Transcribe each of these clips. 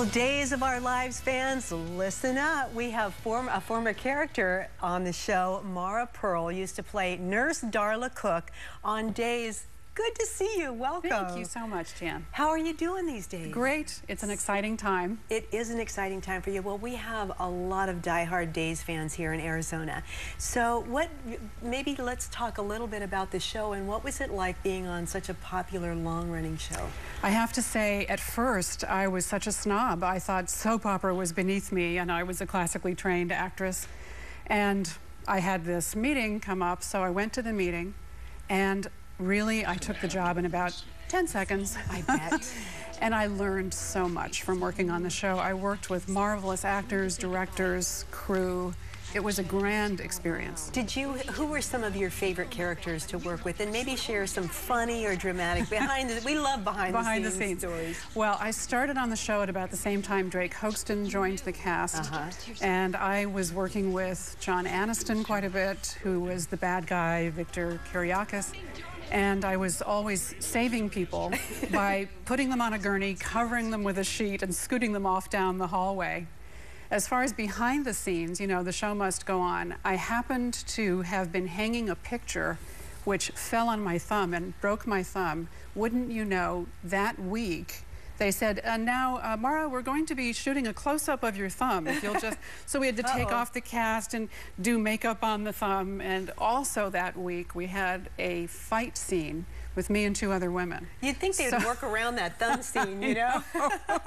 Well, Days of Our Lives fans, listen up. We have form, a former character on the show, Mara Purl, used to play Nurse Darla Cook on Days Good to see you. Welcome. Thank you so much, Jan. How are you doing these days? Great. It's an exciting time. It is an exciting time for you. Well, we have a lot of diehard Days fans here in Arizona. So what, maybe let's talk a little bit about the show and what was it like being on such a popular long-running show? I have to say, at first, I was such a snob. I thought soap opera was beneath me, and I was a classically trained actress. And I had this meeting come up, so I went to the meeting, and really, I took the job in about 10 seconds. I bet. and I learned so much from working on the show. I worked with marvelous actors, directors, crew. It was a grand experience. Did you, who were some of your favorite characters to work with? And maybe share some funny or dramatic behind the, we love behind, behind the, scenes the scenes stories. Well, I started on the show at about the same time Drake Hogestyn joined the cast. Uh -huh. And I was working with John Aniston quite a bit, who was the bad guy, Victor Kiriakis and I was always saving people by putting them on a gurney, covering them with a sheet, and scooting them off down the hallway. As far as behind the scenes, you know, the show must go on. I happened to have been hanging a picture which fell on my thumb and broke my thumb. Wouldn't you know, that week, they said, and now, uh, Mara, we're going to be shooting a close-up of your thumb. If you'll just, so we had to take uh -oh. off the cast and do makeup on the thumb. And also that week, we had a fight scene with me and two other women. You'd think they'd so, work around that thumb scene, you know? know.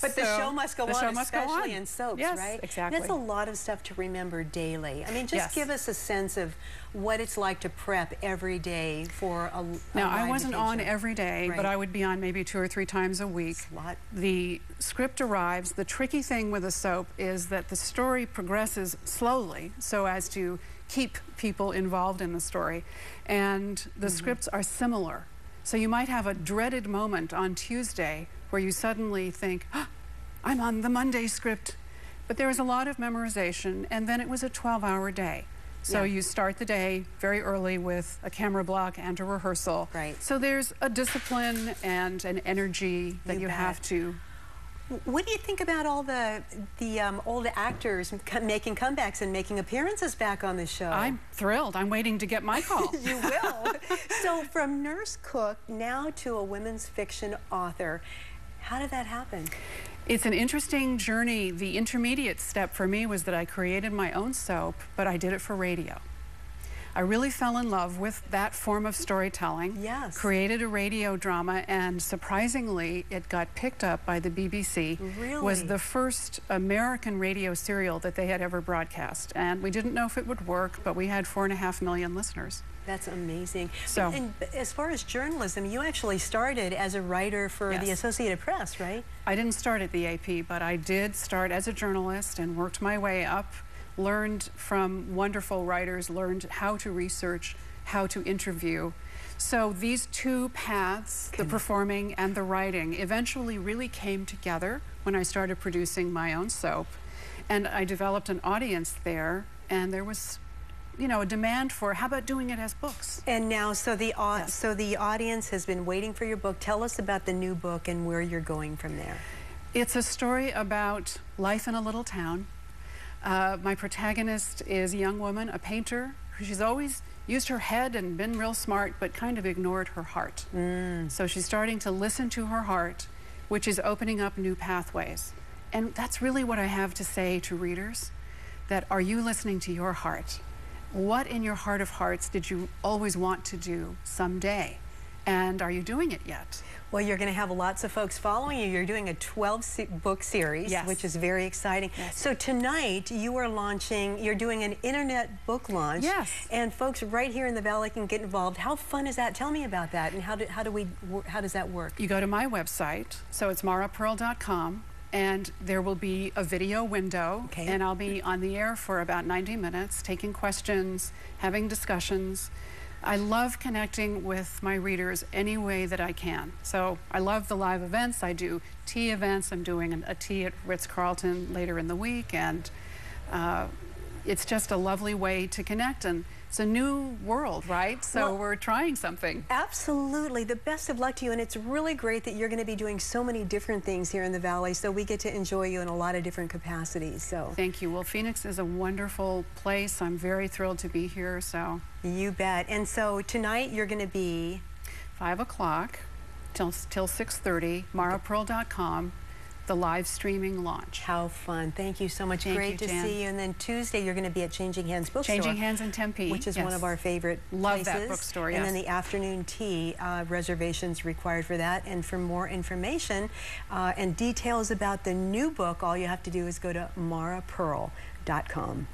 but so, the show must go on, show must especially go on. in soaps, yes, right? exactly. that's a lot of stuff to remember daily. I mean, just yes. give us a sense of what it's like to prep every day for a, a Now, I wasn't on every day, right. but I would be on maybe two or three times a week. A lot. The script arrives. The tricky thing with a soap is that the story progresses slowly so as to keep people involved in the story. And the mm -hmm. scripts are similar. So you might have a dreaded moment on Tuesday where you suddenly think, oh, I'm on the Monday script. But there was a lot of memorization, and then it was a 12-hour day. So yeah. you start the day very early with a camera block and a rehearsal. Right. So there's a discipline and an energy that you, you have to what do you think about all the the um, old actors making comebacks and making appearances back on the show? I'm thrilled. I'm waiting to get my call. you will. so from nurse cook now to a women's fiction author, how did that happen? It's an interesting journey. The intermediate step for me was that I created my own soap, but I did it for radio. I really fell in love with that form of storytelling. Yes. Created a radio drama, and surprisingly, it got picked up by the BBC. Really? Was the first American radio serial that they had ever broadcast. And we didn't know if it would work, but we had four and a half million listeners. That's amazing. So, and, and as far as journalism, you actually started as a writer for yes. the Associated Press, right? I didn't start at the AP, but I did start as a journalist and worked my way up learned from wonderful writers, learned how to research, how to interview. So these two paths, the performing and the writing, eventually really came together when I started producing my own soap. And I developed an audience there, and there was you know, a demand for how about doing it as books? And now, so the yes. so the audience has been waiting for your book. Tell us about the new book and where you're going from there. It's a story about life in a little town uh, my protagonist is a young woman, a painter. She's always used her head and been real smart, but kind of ignored her heart. Mm. So she's starting to listen to her heart, which is opening up new pathways. And that's really what I have to say to readers, that are you listening to your heart? What in your heart of hearts did you always want to do someday? And are you doing it yet? Well, you're going to have lots of folks following you. You're doing a 12-book series, yes. which is very exciting. Yes. So tonight, you are launching, you're doing an internet book launch. Yes. And folks right here in the Valley can get involved. How fun is that? Tell me about that, and how do, how do we, how does that work? You go to my website, so it's marapurl.com, and there will be a video window, okay. and I'll be on the air for about 90 minutes, taking questions, having discussions. I love connecting with my readers any way that I can. So I love the live events. I do tea events. I'm doing a tea at Ritz-Carlton later in the week. And uh, it's just a lovely way to connect. And it's a new world, right? So Well- we're trying something. Absolutely. The best of luck to you. And it's really great that you're going to be doing so many different things here in the Valley. So we get to enjoy you in a lot of different capacities. So Thank you. Well, Phoenix is a wonderful place. I'm very thrilled to be here. So you bet. And so tonight you're going to be. five o'clock till till 6:30. MaraPurl.com. The live streaming launch. How fun. Thank you so much. Thank Great you, to Jan. see you. And then Tuesday, you're going to be at Changing Hands Bookstore. Changing Hands in Tempe, Which is one of our favorite Love that places. bookstore, And then the afternoon tea uh, reservations required for that. And for more information uh, and details about the new book, all you have to do is go to marapurl.com.